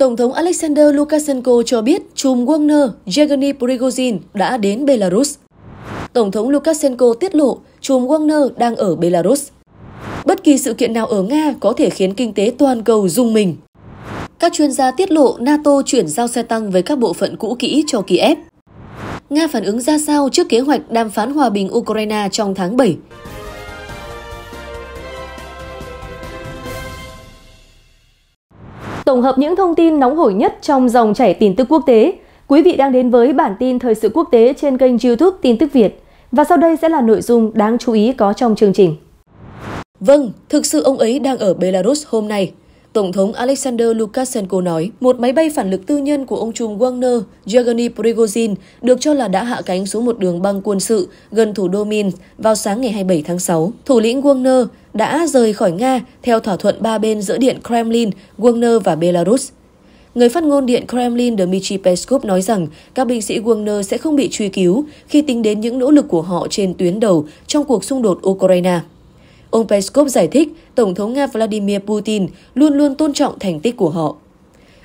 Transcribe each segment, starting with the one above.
Tổng thống Alexander Lukashenko cho biết chùm Wagner Yevgeny Prigozhin đã đến Belarus. Tổng thống Lukashenko tiết lộ chùm Wagner đang ở Belarus. Bất kỳ sự kiện nào ở Nga có thể khiến kinh tế toàn cầu rung mình. Các chuyên gia tiết lộ NATO chuyển giao xe tăng với các bộ phận cũ kỹ cho Kiev. Nga phản ứng ra sao trước kế hoạch đàm phán hòa bình Ukraine trong tháng 7? Tổng hợp những thông tin nóng hổi nhất trong dòng chảy tin tức quốc tế, quý vị đang đến với bản tin thời sự quốc tế trên kênh YouTube Tin tức Việt. Và sau đây sẽ là nội dung đáng chú ý có trong chương trình. Vâng, thực sự ông ấy đang ở Belarus hôm nay. Tổng thống Alexander Lukashenko nói, một máy bay phản lực tư nhân của ông trùm Wagner Yevgeny Prigozhin được cho là đã hạ cánh xuống một đường băng quân sự gần thủ đô Minsk vào sáng ngày 27 tháng 6. Thủ lĩnh Wagner đã rời khỏi Nga theo thỏa thuận ba bên giữa Điện Kremlin, Wagner và Belarus. Người phát ngôn Điện Kremlin Dmitry Peskov nói rằng các binh sĩ Wagner sẽ không bị truy cứu khi tính đến những nỗ lực của họ trên tuyến đầu trong cuộc xung đột Ukraine. Ông Peskov giải thích Tổng thống Nga Vladimir Putin luôn luôn tôn trọng thành tích của họ.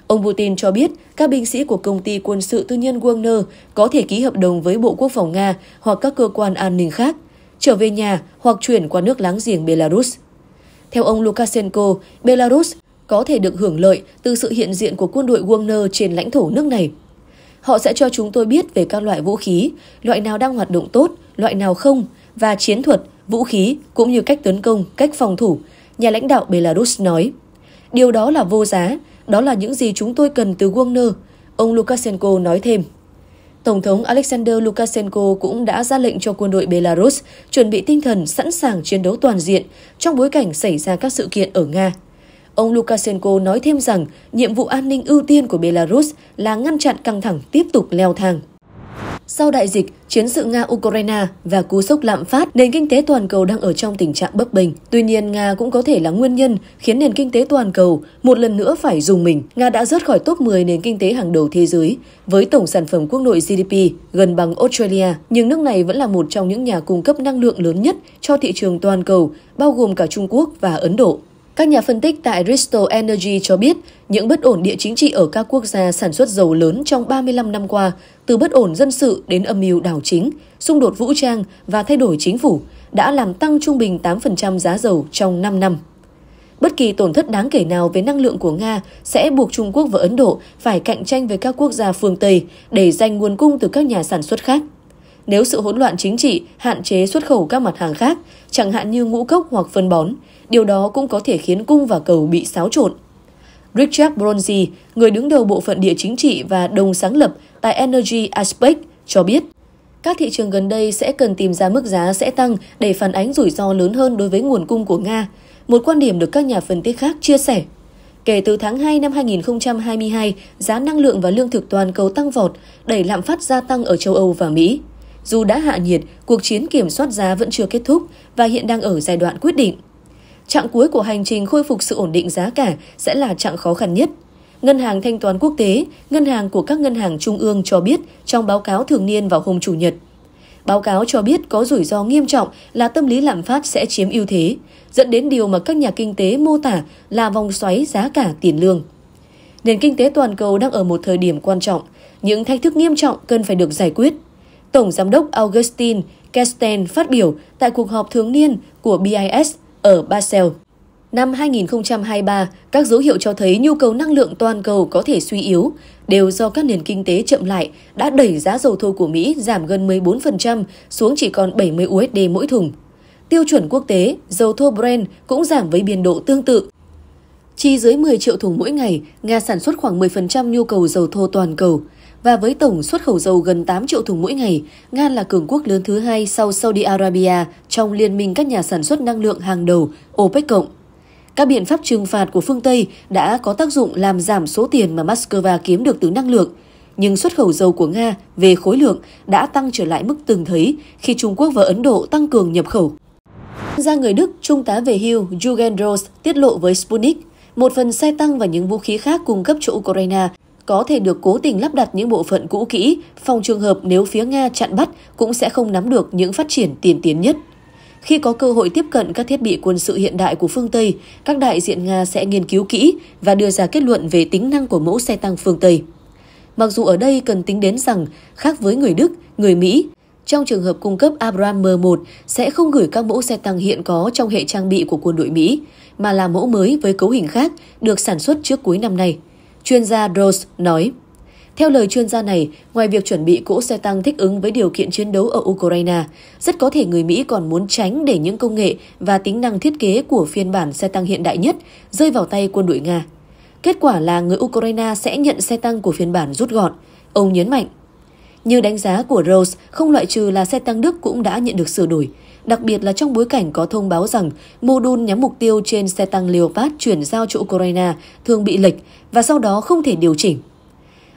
Ông Putin cho biết các binh sĩ của công ty quân sự tư nhân Wagner có thể ký hợp đồng với Bộ Quốc phòng Nga hoặc các cơ quan an ninh khác, trở về nhà hoặc chuyển qua nước láng giềng Belarus. Theo ông Lukashenko, Belarus có thể được hưởng lợi từ sự hiện diện của quân đội Wagner trên lãnh thổ nước này. Họ sẽ cho chúng tôi biết về các loại vũ khí, loại nào đang hoạt động tốt, loại nào không, và chiến thuật, vũ khí cũng như cách tấn công, cách phòng thủ, nhà lãnh đạo Belarus nói. Điều đó là vô giá, đó là những gì chúng tôi cần từ Wagner, ông Lukashenko nói thêm. Tổng thống Alexander Lukashenko cũng đã ra lệnh cho quân đội Belarus chuẩn bị tinh thần sẵn sàng chiến đấu toàn diện trong bối cảnh xảy ra các sự kiện ở Nga. Ông Lukashenko nói thêm rằng nhiệm vụ an ninh ưu tiên của Belarus là ngăn chặn căng thẳng tiếp tục leo thang. Sau đại dịch, chiến sự Nga-Ukraine và cú sốc lạm phát, nền kinh tế toàn cầu đang ở trong tình trạng bấp bênh. Tuy nhiên, Nga cũng có thể là nguyên nhân khiến nền kinh tế toàn cầu một lần nữa phải dùng mình. Nga đã rớt khỏi top 10 nền kinh tế hàng đầu thế giới, với tổng sản phẩm quốc nội GDP gần bằng Australia, nhưng nước này vẫn là một trong những nhà cung cấp năng lượng lớn nhất cho thị trường toàn cầu, bao gồm cả Trung Quốc và Ấn Độ. Các nhà phân tích tại Bristol Energy cho biết, những bất ổn địa chính trị ở các quốc gia sản xuất dầu lớn trong 35 năm qua, từ bất ổn dân sự đến âm mưu đảo chính, xung đột vũ trang và thay đổi chính phủ, đã làm tăng trung bình 8% giá dầu trong 5 năm. Bất kỳ tổn thất đáng kể nào về năng lượng của Nga sẽ buộc Trung Quốc và Ấn Độ phải cạnh tranh với các quốc gia phương Tây để giành nguồn cung từ các nhà sản xuất khác. Nếu sự hỗn loạn chính trị hạn chế xuất khẩu các mặt hàng khác, chẳng hạn như ngũ cốc hoặc phân bón, điều đó cũng có thể khiến cung và cầu bị xáo trộn. Richard Bronzi, người đứng đầu bộ phận địa chính trị và đồng sáng lập tại Energy Aspect, cho biết các thị trường gần đây sẽ cần tìm ra mức giá sẽ tăng để phản ánh rủi ro lớn hơn đối với nguồn cung của Nga, một quan điểm được các nhà phân tích khác chia sẻ. Kể từ tháng 2 năm 2022, giá năng lượng và lương thực toàn cầu tăng vọt, đẩy lạm phát gia tăng ở châu Âu và Mỹ. Dù đã hạ nhiệt, cuộc chiến kiểm soát giá vẫn chưa kết thúc và hiện đang ở giai đoạn quyết định. Trạng cuối của hành trình khôi phục sự ổn định giá cả sẽ là trạng khó khăn nhất. Ngân hàng Thanh toán Quốc tế, ngân hàng của các ngân hàng trung ương cho biết trong báo cáo thường niên vào hôm Chủ nhật. Báo cáo cho biết có rủi ro nghiêm trọng là tâm lý lạm phát sẽ chiếm ưu thế, dẫn đến điều mà các nhà kinh tế mô tả là vòng xoáy giá cả tiền lương. Nền kinh tế toàn cầu đang ở một thời điểm quan trọng, những thách thức nghiêm trọng cần phải được giải quyết. Tổng Giám đốc Augustin Kesten phát biểu tại cuộc họp thường niên của BIS ở Basel. Năm 2023, các dấu hiệu cho thấy nhu cầu năng lượng toàn cầu có thể suy yếu, đều do các nền kinh tế chậm lại đã đẩy giá dầu thô của Mỹ giảm gần 14% xuống chỉ còn 70 USD mỗi thùng. Tiêu chuẩn quốc tế, dầu thô Brent cũng giảm với biên độ tương tự. Chi dưới 10 triệu thùng mỗi ngày, Nga sản xuất khoảng 10% nhu cầu dầu thô toàn cầu. Và với tổng xuất khẩu dầu gần 8 triệu thùng mỗi ngày, Nga là cường quốc lớn thứ hai sau Saudi Arabia trong liên minh các nhà sản xuất năng lượng hàng đầu OPEC cộng. Các biện pháp trừng phạt của phương Tây đã có tác dụng làm giảm số tiền mà Moscow kiếm được từ năng lượng, nhưng xuất khẩu dầu của Nga về khối lượng đã tăng trở lại mức từng thấy khi Trung Quốc và Ấn Độ tăng cường nhập khẩu. Ra người Đức, Trung tá về hưu Jürgen Rose tiết lộ với Sputnik, một phần xe tăng và những vũ khí khác cung cấp cho Ukraine có thể được cố tình lắp đặt những bộ phận cũ kỹ, phòng trường hợp nếu phía Nga chặn bắt cũng sẽ không nắm được những phát triển tiên tiến nhất. Khi có cơ hội tiếp cận các thiết bị quân sự hiện đại của phương Tây, các đại diện Nga sẽ nghiên cứu kỹ và đưa ra kết luận về tính năng của mẫu xe tăng phương Tây. Mặc dù ở đây cần tính đến rằng, khác với người Đức, người Mỹ, trong trường hợp cung cấp Abrams M1 sẽ không gửi các mẫu xe tăng hiện có trong hệ trang bị của quân đội Mỹ, mà là mẫu mới với cấu hình khác được sản xuất trước cuối năm nay. Chuyên gia Rose nói. Theo lời chuyên gia này, ngoài việc chuẩn bị cỗ xe tăng thích ứng với điều kiện chiến đấu ở Ukraine, rất có thể người Mỹ còn muốn tránh để những công nghệ và tính năng thiết kế của phiên bản xe tăng hiện đại nhất rơi vào tay quân đội Nga. Kết quả là người Ukraine sẽ nhận xe tăng của phiên bản rút gọn. Ông nhấn mạnh. Như đánh giá của Rose, không loại trừ là xe tăng Đức cũng đã nhận được sửa đổi, đặc biệt là trong bối cảnh có thông báo rằng mô đun nhắm mục tiêu trên xe tăng Leopard chuyển giao cho Ukraine thường bị lệch và sau đó không thể điều chỉnh.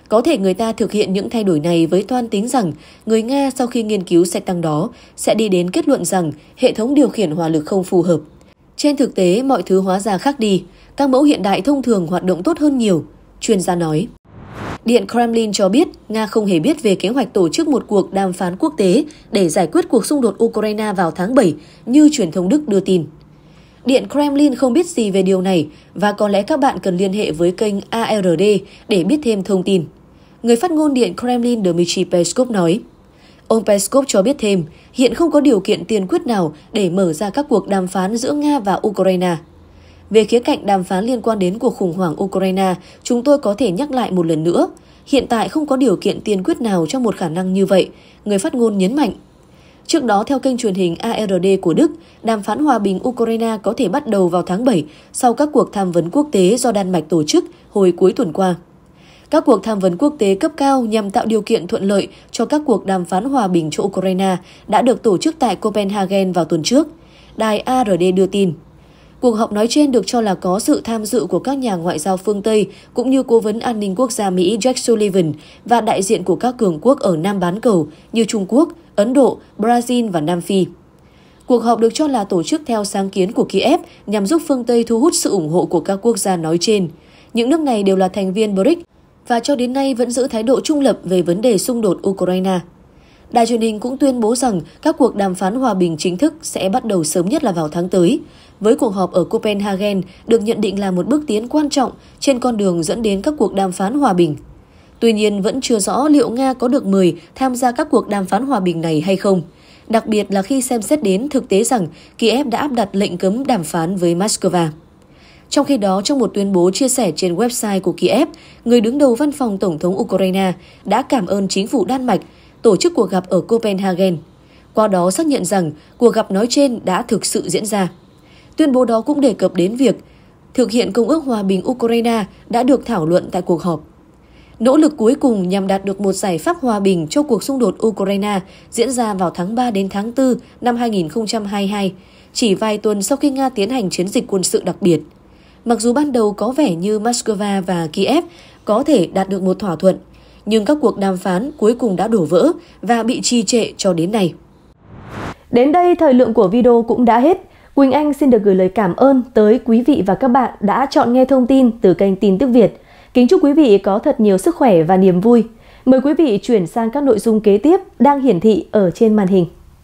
Có thể người ta thực hiện những thay đổi này với toan tính rằng người Nga sau khi nghiên cứu xe tăng đó sẽ đi đến kết luận rằng hệ thống điều khiển hỏa lực không phù hợp. Trên thực tế, mọi thứ hóa ra khác đi. Các mẫu hiện đại thông thường hoạt động tốt hơn nhiều, chuyên gia nói. Điện Kremlin cho biết Nga không hề biết về kế hoạch tổ chức một cuộc đàm phán quốc tế để giải quyết cuộc xung đột Ukraine vào tháng 7 như truyền thông Đức đưa tin. Điện Kremlin không biết gì về điều này và có lẽ các bạn cần liên hệ với kênh ARD để biết thêm thông tin. Người phát ngôn Điện Kremlin Dmitry Peskov nói. Ông Peskov cho biết thêm, hiện không có điều kiện tiên quyết nào để mở ra các cuộc đàm phán giữa Nga và Ukraine. Về khía cạnh đàm phán liên quan đến cuộc khủng hoảng Ukraine, chúng tôi có thể nhắc lại một lần nữa. Hiện tại không có điều kiện tiên quyết nào cho một khả năng như vậy, người phát ngôn nhấn mạnh. Trước đó, theo kênh truyền hình ARD của Đức, đàm phán hòa bình Ukraine có thể bắt đầu vào tháng 7 sau các cuộc tham vấn quốc tế do Đan Mạch tổ chức hồi cuối tuần qua. Các cuộc tham vấn quốc tế cấp cao nhằm tạo điều kiện thuận lợi cho các cuộc đàm phán hòa bình cho Ukraine đã được tổ chức tại Copenhagen vào tuần trước. Đài ARD đưa tin. Cuộc họp nói trên được cho là có sự tham dự của các nhà ngoại giao phương Tây cũng như Cố vấn An ninh Quốc gia Mỹ Jack Sullivan và đại diện của các cường quốc ở Nam Bán Cầu như Trung Quốc, Ấn Độ, Brazil và Nam Phi. Cuộc họp được cho là tổ chức theo sáng kiến của Kiev nhằm giúp phương Tây thu hút sự ủng hộ của các quốc gia nói trên. Những nước này đều là thành viên BRICS và cho đến nay vẫn giữ thái độ trung lập về vấn đề xung đột Ukraine. Đài truyền hình cũng tuyên bố rằng các cuộc đàm phán hòa bình chính thức sẽ bắt đầu sớm nhất là vào tháng tới, với cuộc họp ở Copenhagen được nhận định là một bước tiến quan trọng trên con đường dẫn đến các cuộc đàm phán hòa bình. Tuy nhiên vẫn chưa rõ liệu Nga có được mời tham gia các cuộc đàm phán hòa bình này hay không, đặc biệt là khi xem xét đến thực tế rằng Kiev đã áp đặt lệnh cấm đàm phán với Moscow. Trong khi đó, trong một tuyên bố chia sẻ trên website của Kiev, người đứng đầu văn phòng Tổng thống Ukraine đã cảm ơn chính phủ Đan Mạch tổ chức cuộc gặp ở Copenhagen. Qua đó xác nhận rằng cuộc gặp nói trên đã thực sự diễn ra. Tuyên bố đó cũng đề cập đến việc thực hiện Công ước Hòa bình Ukraine đã được thảo luận tại cuộc họp. Nỗ lực cuối cùng nhằm đạt được một giải pháp hòa bình cho cuộc xung đột Ukraine diễn ra vào tháng 3 đến tháng 4 năm 2022, chỉ vài tuần sau khi Nga tiến hành chiến dịch quân sự đặc biệt. Mặc dù ban đầu có vẻ như Moscow và Kiev có thể đạt được một thỏa thuận, nhưng các cuộc đàm phán cuối cùng đã đổ vỡ và bị trì trệ cho đến nay. Đến đây, thời lượng của video cũng đã hết. Quỳnh Anh xin được gửi lời cảm ơn tới quý vị và các bạn đã chọn nghe thông tin từ kênh Tin tức Việt. Kính chúc quý vị có thật nhiều sức khỏe và niềm vui. Mời quý vị chuyển sang các nội dung kế tiếp đang hiển thị ở trên màn hình.